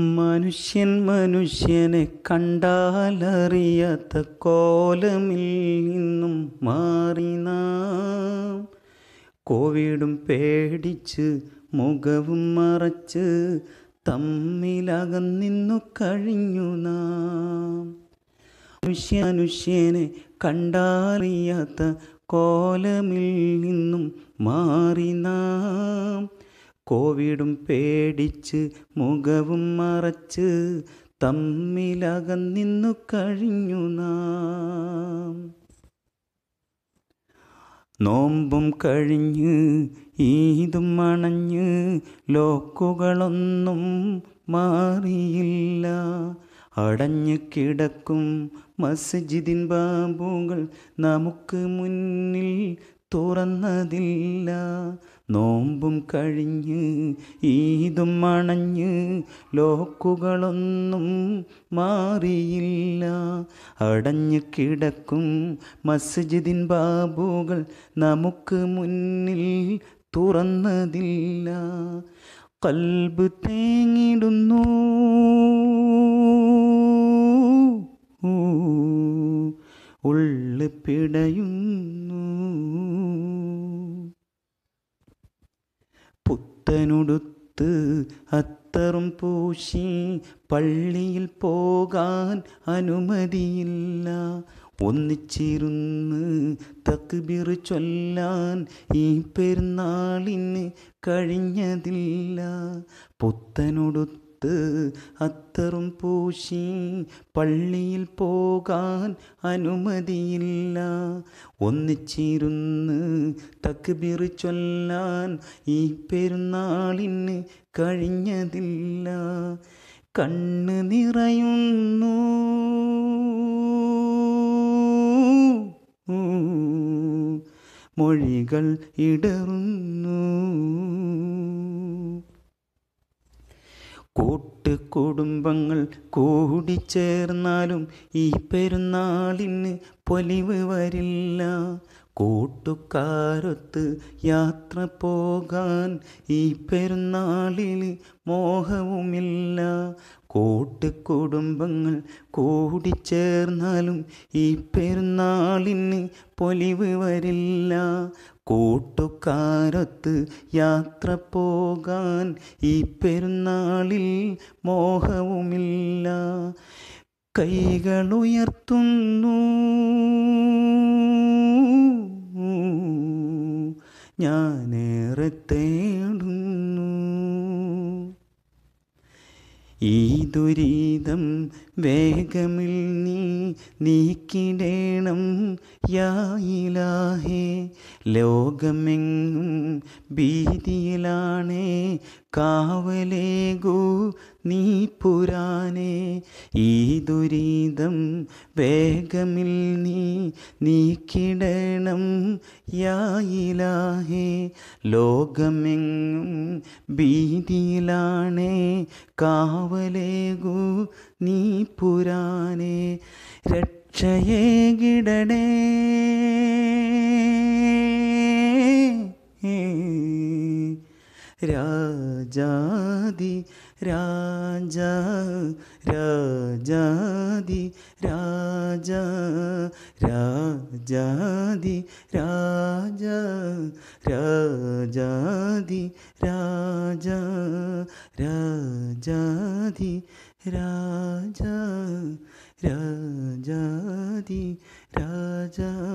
മനുഷ്യൻ മനുഷ്യനെ കണ്ടാലറിയാത്ത കോലമിൽ നിന്നും മാറി നാം. കോവിഡും പേടിച്ച് മുഖവും മറച്ച് തമ്മിലകന്നിന്നു കഴിഞ്ഞു നാം. മനുഷ്യ മനുഷ്യനെ കണ്ടാറിയാത്ത കോലമിൽ നിന്നും മാറി നാം. കോവിഡും പേടിച്ച് മുഖവും മറച്ച് തമ്മിലകന്നിന്നു കഴിഞ്ഞു നാം. നോമ്പും കഴിഞ്ഞ് ഈതും അണഞ്ഞ് ലോക്കുകളൊന്നും മാറിയില്ല. അടഞ്ഞു കിടക്കും മസ്ജിദിൻ ബാബുകൾ നമുക്ക് മുന്നിൽ തുറന്നതില്ല. നോമ്പും കഴിഞ്ഞ് ഈതും അണഞ്ഞ് ലോക്കുകളൊന്നും മാറിയില്ല. അടഞ്ഞു കിടക്കും മസ്ജിദിൻ ബാബുകൾ നമുക്ക് മുന്നിൽ തുറന്നതില്ല. കൽബ് തേങ്ങിടുന്നു. ഉള്ളു പിടയുന്നു പുത്തനുടുത്ത് അത്തറും പൂശി പള്ളിയിൽ പോകാൻ അനുമതിയില്ല. ഒന്നിച്ചിരുന്ന് തക്ബീർ ചൊല്ലാൻ ഈ പെരുന്നാളിന് കഴിഞ്ഞതില്ല. പുത്തനുടുത്ത് അത്തറും പൂശി പള്ളിയിൽ പോകാൻ അനുമതിയില്ല. ഒന്നിച്ചിരുന്ന് തക്ബീർ ചൊല്ലാൻ ഈ പെരുന്നാളിന് കഴിഞ്ഞതില്ല. കണ്ണ് നിറയുന്നു. മൊഴികൾ ഇടറുന്നു. കൂട്ട് കുടുംബങ്ങൾ കൂടിച്ചേർന്നാലും ഈ പെരുന്നാളിന് പൊലിവ് വരില്ല. കൂട്ടുകാരൊത്ത് യാത്ര പോകാൻ ഈ പെരുന്നാളിൽ മോഹവുമില്ല. കൂട്ടുകുടുംബങ്ങൾ കൂടിച്ചേർന്നാലും ഈ പെരുന്നാളിന് പൊലിവ് വരില്ല. കൂട്ടുകാരൊത്ത് യാത്ര പോകാൻ ഈ പെരുന്നാളിൽ മോഹവുമില്ല. കൈകളുയർത്തുന്നു. ഞാനേറെ തേടുന്നു ഈ ദുരിതം വേഗമിൽ നീ നീക്കിടേണം. യായിലാഹേ ലോകമെങ്ങും ഭീതിയിലാണേ കാവലേകൂ നീ പുരാനേ ഈ ദുരിതം വേഗമിൽ നീ നീക്കിടണം. യായിലാഹേ ലോകമെങ്ങും ഭീതിയിലാണേ കാവലേകു നീ പുരാനേ രക്ഷയേകിടണേ രാജാതി രാജ രാജാതി രാജ രാജാതി രാജ രാജാതി രാജ രാജാതി രാജ രാജാതി രാജ.